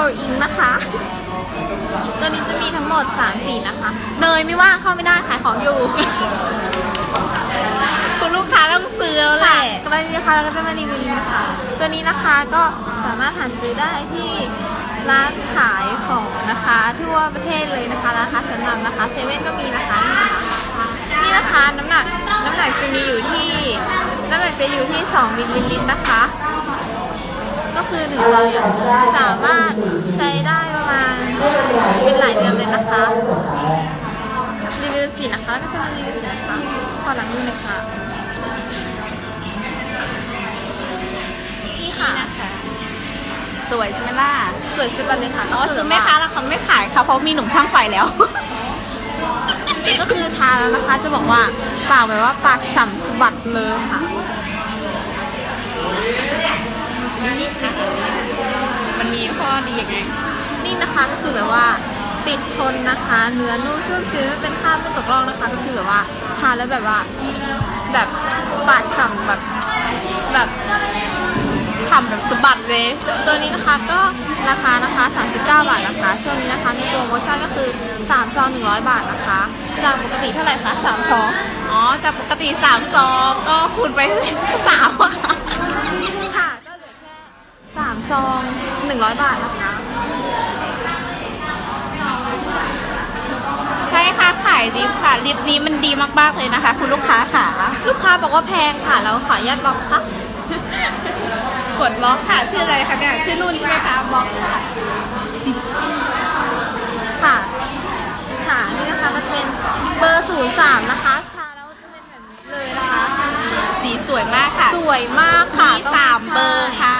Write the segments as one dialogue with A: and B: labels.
A: Pure Ink นะคะ ตัวนี้จะมีทั้งหมด3สีนะคะ เนยไม่ว่างเข้าไม่ได้ขายของอยู่
B: คุณลูกค้าต้องซื้อแล้วแห
A: ค่ะ
B: ละ
A: กำลังนะคะเราก็จะมารีวิวนะคะตัวนี้นะคะก็สามารถหาซื้อได้ที่ร้านขายของนะคะทั่วประเทศเลยนะคะราคาชั้นนำนะคะเซเว่นก็มีนะคะนี่นะคะนี่นะคะน้ำหนักน้ำหนักจะมีอยู่ที่น้ำหนักจะอยู่ที่ 2มิลลิลิตรนะคะ ก็คือหนึ่งซองเนี่ยสามารถใช้ได้ประมาณเป็นหลายเดือนเลยนะคะรีวิวสีนะคะแล้วก็จะมารีวิวสีนะคะขอหลังมือหนึ่งค่ะนี่ค่ะ
B: สวยใช่ไหมล่ะ
A: สวยสุดไปเลยค่ะ
B: อ๋อซื้อไหมคะแล้วเขาไม่ขายค่ะเพราะมีหนุ่มช่างไฟแล้ว
A: ก็คือทาแล้วนะคะจะบอกว่าปากแบบว่าปากฉ่ำสะบัดเลยค่ะ
B: มันมีข้อ ดียังไง
A: นี่นะคะก็คือแบบว่า ติดทนนะคะ เนื้อนุ่มชุ่มชื้นไม่เป็นคราบไม่ตกร่องนะคะ ก็คือแบบว่าทานแล้วแบบว่า แบบปากฉ่ำแบบแบบ
B: ฉ่ำแบบสะบัดเลย
A: ตัวนี้นะคะก็ราคานะคะ 39 บาทนะคะ ช่วงนี้นะคะมีโปรโมชั่นก็คือ3ซอง100 บาทนะคะ จากปกติเท่าไหร่คะ3ซอง
B: อ๋อจากปกติ3ซองก็คูณไปสามอะค่ะ
A: ค่ะก็เหลือแค่ 3 ซอง 100 บาทนะคะ
B: ใช่ค่ะ ขายลิปค่ะ ลิปนี้มันดีมากๆเลยนะคะ คุณลูกค้าค่ะ
A: ลูกค้าบอกว่าแพงค่ะ แล้วขออนุญาตบอกค่ะ
B: กดบล็อกค่ะ ชื่ออะไรคะเนี่ย ชื่อนุ่นใช่ไหมคะบล็อกค่ะ
A: ค่ะ ค่ะ นี่นะคะก็จะเป็นเบอร์ 03 นะคะทาแล้วจะเป็นแบบนี้เลยนะคะ
B: สีสวยมากค่ะ
A: สวยมากค่ะ
B: มีสามเบอร์ค่ะมีเบอร์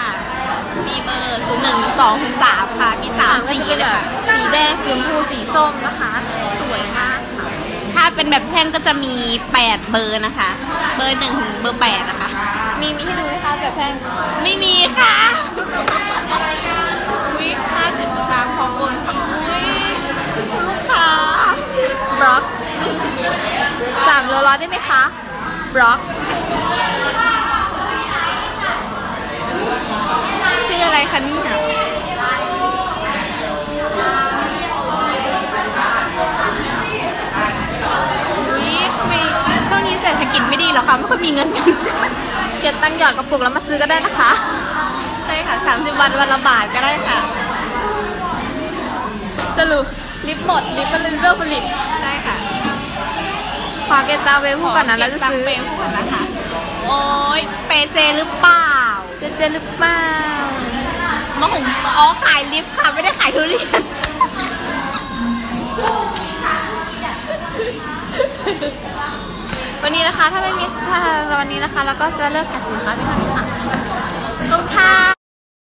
B: ศูนย์หนึ่งสองถึงสามค่ะ มีสา
A: สามมก็
B: สี
A: จะเป็น
B: เล
A: แบ
B: ย
A: บ
B: ค่ะ
A: สีแดงสีชมพูสีส้มนะคะ สวยมากค่ะ
B: ถ้าเป็นแบบแท่งก็จะมีแปดเบอร์นะคะ เบอร์หนึ่งถึงเบอร์แปดนะคะ
A: มีมีให้ดูไหมคะแบบแพง
B: ไม่มีค่ะวิห้าสิบสตางค์พอโอนค่ะอุ้ยคุณลูกค้า
A: บล็อกสามโลร้อยได้ไหมคะบล็อก
B: ชื่ออะไร คะเนี่ยอุ๊ยทำไมช่วงนี้เศรษฐกิจไม่ดีเหรอคะไม่ค่อยมีเงินกัน
A: เก็บตังค์หยอดกระปุกแล้วมาซื้อก็ได้นะคะ
B: ใช่ค่ะ 30 วันวันละบาทก็ได้ค่ะ
A: สรุปลิปหมดลิปมันเรื่องผลิต
B: ได้ค่ะ
A: ขอเก็บตาเวฟคู่ก่อนนะแล้วจะซื้อ
B: เก็บตังค์ไปก่อนนะคะ โอ้ยเปเจหรือเปล่า
A: เจเจหรือเปล่า มะ
B: หงอ๋อขายลิฟต์ค่ะ ไม่ได้ขายทุเรียน
A: วันนี้นะคะถ้าไม่มีถ้าวันนี้นะคะ เราก็จะเลิกขายสินค้าเพียงเท่านี้ค่ะขอบคุณค่ะ